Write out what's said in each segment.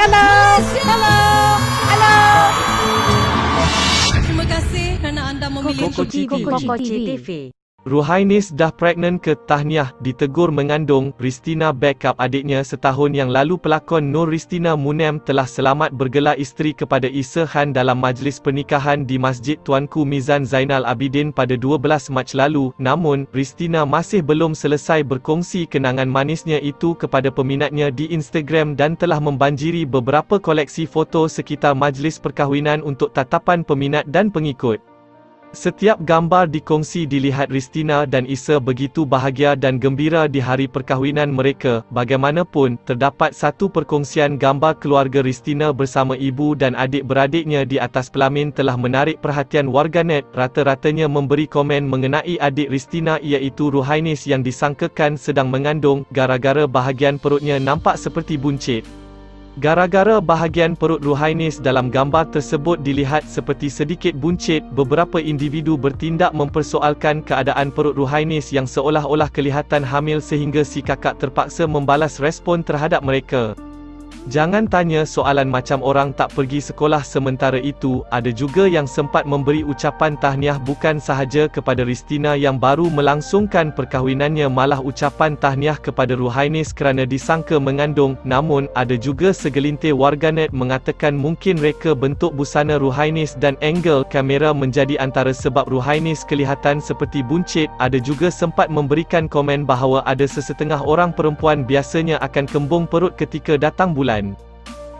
Hello. Hello. Hello. Terima kasih kerana anda memilih Koko TV. Koko TV. Ruhainis dah pregnant ke tahniah ditegur mengandung Ristina backup adiknya setahun yang lalu pelakon Nur Ristina Munem telah selamat bergelar isteri kepada Isa Han dalam majlis pernikahan di Masjid Tuanku Mizan Zainal Abidin pada 12 Mac lalu namun Ristina masih belum selesai berkongsi kenangan manisnya itu kepada peminatnya di Instagram dan telah membanjiri beberapa koleksi foto sekitar majlis perkahwinan untuk tatapan peminat dan pengikut. Setiap gambar dikongsi dilihat Ristina dan Isa begitu bahagia dan gembira di hari perkahwinan mereka. Bagaimanapun, terdapat satu perkongsian gambar keluarga Ristina bersama ibu dan adik-beradiknya di atas pelamin telah menarik perhatian warganet. Rata-ratanya memberi komen mengenai adik Ristina iaitu Ruhainis yang disangkakan sedang mengandung gara-gara bahagian perutnya nampak seperti buncit. Gara-gara bahagian perut Ruhainis dalam gambar tersebut dilihat seperti sedikit buncit, beberapa individu bertindak mempersoalkan keadaan perut Ruhainis yang seolah-olah kelihatan hamil sehingga si kakak terpaksa membalas respon terhadap mereka. Jangan tanya soalan macam orang tak pergi sekolah sementara itu, ada juga yang sempat memberi ucapan tahniah bukan sahaja kepada Ristina yang baru melangsungkan perkahwinannya malah ucapan tahniah kepada Ruhainis kerana disangka mengandung, namun ada juga segelintir warganet mengatakan mungkin reka bentuk busana Ruhainis dan angle kamera menjadi antara sebab Ruhainis kelihatan seperti buncit, ada juga sempat memberikan komen bahawa ada sesetengah orang perempuan biasanya akan kembung perut ketika datang bulan bulan.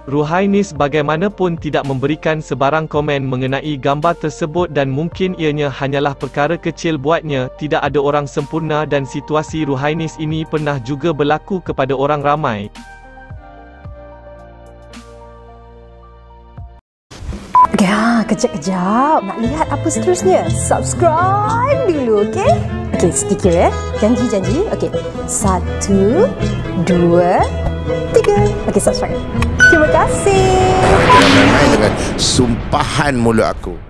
Ruhainis bagaimanapun tidak memberikan sebarang komen mengenai gambar tersebut dan mungkin ianya hanyalah perkara kecil buatnya, tidak ada orang sempurna dan situasi Ruhainis ini pernah juga berlaku kepada orang ramai. Ya, kejap-kejap. Nak lihat apa seterusnya? Subscribe dulu, okey? Okey, sedikit ya. Janji-janji. Okey. Satu, dua, Okey, subscribe. Terima kasih. Dengan sumpahan mulut aku.